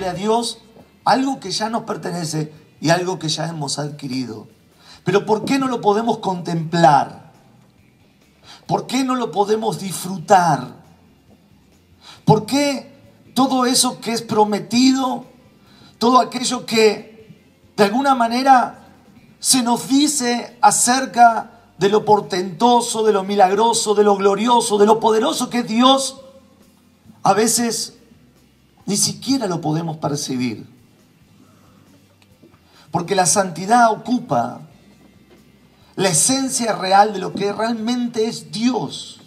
a Dios algo que ya nos pertenece y algo que ya hemos adquirido. Pero ¿por qué no lo podemos contemplar? ¿Por qué no lo podemos disfrutar? ¿Por qué todo eso que es prometido, todo aquello que de alguna manera se nos dice acerca de lo portentoso, de lo milagroso, de lo glorioso, de lo poderoso que es Dios, a veces ni siquiera lo podemos percibir. Porque la santidad ocupa la esencia real de lo que realmente es Dios.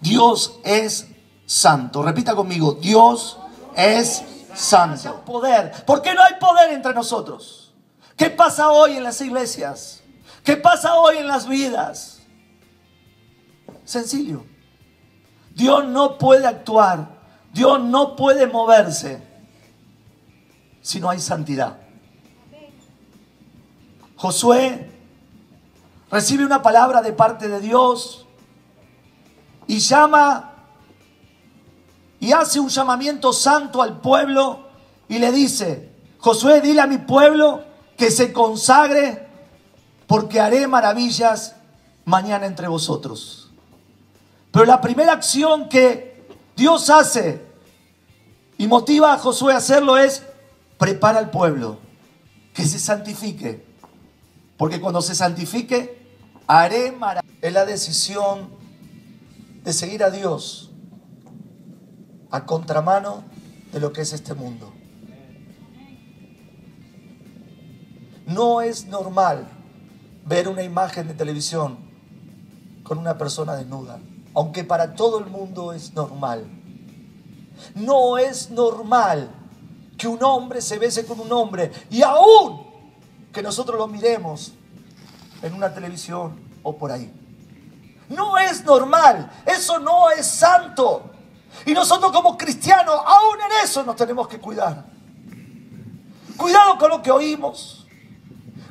Dios es santo. Repita conmigo, Dios es santo. Poder. ¿Por qué no hay poder entre nosotros? ¿Qué pasa hoy en las iglesias? ¿Qué pasa hoy en las vidas? Sencillo. Dios no puede actuar, Dios no puede moverse si no hay santidad. Josué recibe una palabra de parte de Dios y llama y hace un llamamiento santo al pueblo y le dice, Josué, dile a mi pueblo que se consagre porque haré maravillas mañana entre vosotros. Pero la primera acción que Dios hace y motiva a Josué a hacerlo es prepara al pueblo, que se santifique. Porque cuando se santifique, haré maravillas. Es la decisión de seguir a Dios a contramano de lo que es este mundo. No es normal ver una imagen de televisión con una persona desnuda, aunque para todo el mundo es normal. No es normal que un hombre se bese con un hombre y aún que nosotros lo miremos en una televisión o por ahí. No es normal, eso no es santo. Y nosotros como cristianos, aún en eso nos tenemos que cuidar. Cuidado con lo que oímos.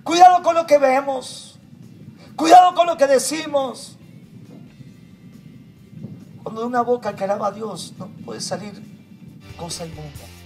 Cuidado con lo que vemos. Cuidado con lo que decimos. Cuando de una boca que alaba a Dios no puede salir cosa inmunda.